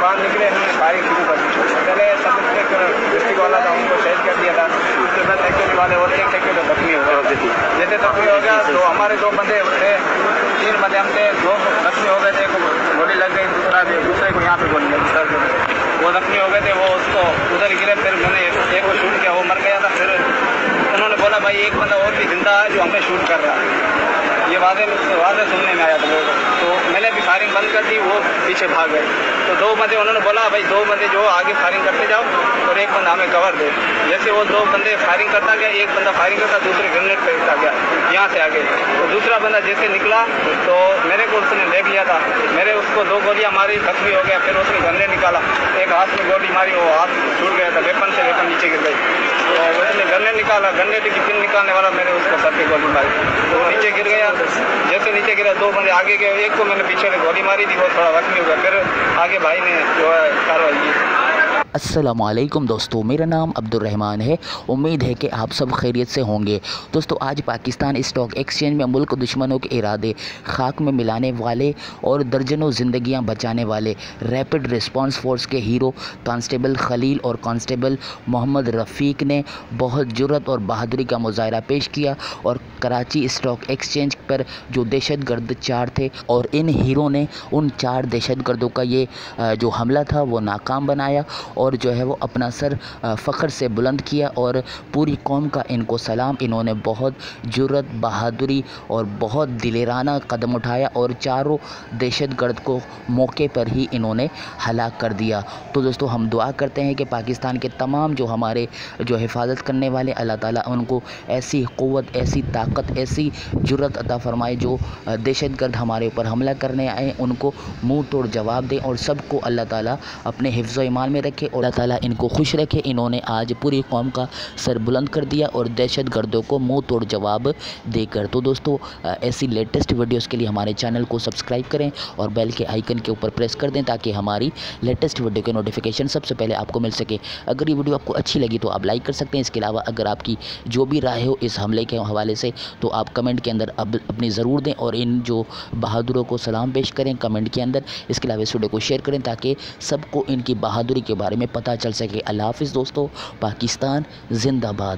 مسلمان نکلے ہم نے فائرنگ شروع کر دی پہلے سب انسپیکٹر ڈسٹرک والا تھا، ان کو شہید کر دیا تھا۔ اس کے بعد فیکٹری والے اور ایک فیکٹری زخمی ہو گئے۔ جیسے زخمی ہو گیا، تو ہمارے دو بندے تھے، تین بندے ہم تھے، دو زخمی ہو گئے تھے گولی لگ گئی، دوسرا دوسرے کو یہاں پہ گولی لگ سر وہ زخمی ہو گئے تھے، وہ اس کو ادھر گرے، پھر میں نے ایک کو شوٹ کیا، وہ مر گیا تھا۔ پھر انہوں نے بولا، بھائی، ایک بندہ اور بھی زندہ ہے جو ہمیں شوٹ کر رہا ہے۔ یہ واضح واضح سننے میں آیا تھا لوگوں کو فائرنگ بند کر دی، وہ پیچھے بھاگ گئے۔ تو دو بندے انہوں نے بولا، بھائی، دو بندے جو آگے فائرنگ کرتے جاؤ اور ایک بندہ ہمیں کور دے جیسے وہ دو بندے فائرنگ کرتا گیا، ایک بندہ فائرنگ کرتا، دوسرے گرنیٹ پہ گیا، یہاں سے آگے۔ تو دوسرا بندہ جیسے نکلا، تو میرے کو اس نے لے لیا تھا۔ میرے اس کو دو گولیاں ماری زخمی ہو گیا، پھر اس نے گندے نکالا۔ ایک ہاتھ میں گولی ماری، وہ ہاتھ چھوٹ گیا تھا ویپن سے ویپن نیچے گر گئی۔ تو اس نے گنے نکالا گنے کی پن نکالنے والا میرے اس کو سر کی گولی ماری۔ تو نیچے گر گیا۔ نیچے گرا، دو بندے آگے گئے، ایک کو میں نے پیچھے گولی ماری تھی وہ تھوڑا زخمی ہوا پھر آگے بھائی نے جو ہے کاروائی کی۔ السلام علیکم دوستو، میرا نام عبد الرحمن ہے۔ امید ہے کہ آپ سب خیریت سے ہوں گے۔ دوستو، آج پاکستان اسٹاک ایکسچینج میں ملک دشمنوں کے ارادے، خاک میں ملانے والے اور درجنوں زندگیاں بچانے والے ریپڈ ریسپانس فورس کے ہیرو کانسٹیبل خلیل اور کانسٹیبل محمد رفیق نے بہت جرت اور بہادری کا مظاہرہ پیش کیا اور کراچی اسٹاک ایکسچینج پر جو دہشت گرد چار تھے اور ان ہیروں نے ان چار دہشت گردوں کا یہ جو حملہ تھا وہ ناکام بنایا اور جو ہے وہ اپنا سر فخر سے بلند کیا اور پوری قوم کا ان کو سلام، انہوں نے بہت جرت بہادری اور بہت دلیرانہ قدم اٹھایا اور چاروں دہشت گرد کو موقع پر ہی انہوں نے ہلاک کر دیا۔ تو دوستو، ہم دعا کرتے ہیں کہ پاکستان کے تمام جو ہمارے جو حفاظت کرنے والے، اللہ تعالیٰ ان کو ایسی قوت، ایسی طاقت طاقت ایسی جرت عطا فرمائے جو دہشت گرد ہمارے اوپر حملہ کرنے آئیں ان کو منہ توڑ جواب دیں اور سب کو اللہ تعالیٰ اپنے حفظ و ایمان میں رکھے اور اللہ تعالیٰ ان کو خوش رکھے۔ انہوں نے آج پوری قوم کا سر بلند کر دیا اور دہشت گردوں کو منہ توڑ جواب دے کر۔ تو دوستو ایسی لیٹسٹ ویڈیوز کے لیے ہمارے چینل کو سبسکرائب کریں اور بیل کے آئیکن کے اوپر پریس کر دیں تاکہ ہماری لیٹسٹ ویڈیو کے نوٹیفیکیشن سب سے پہلے آپ کو مل سکے۔ اگر یہ ویڈیو آپ کو اچھی لگی تو آپ لائک کر سکتے ہیں۔ اس کے علاوہ اگر آپ کی جو بھی رائے ہو اس حملے کے حوالے سے تو آپ کمنٹ کے اندر اب اپنی ضرور دیں اور ان جو بہادروں کو سلام پیش کریں کمنٹ کے اندر، اس کے علاوہ اس ویڈیو کو شیئر کریں تاکہ سب کو ان کی بہادری کے بارے میں پتہ چل سکے۔ اللہ حافظ دوستو، پاکستان زندہ باد۔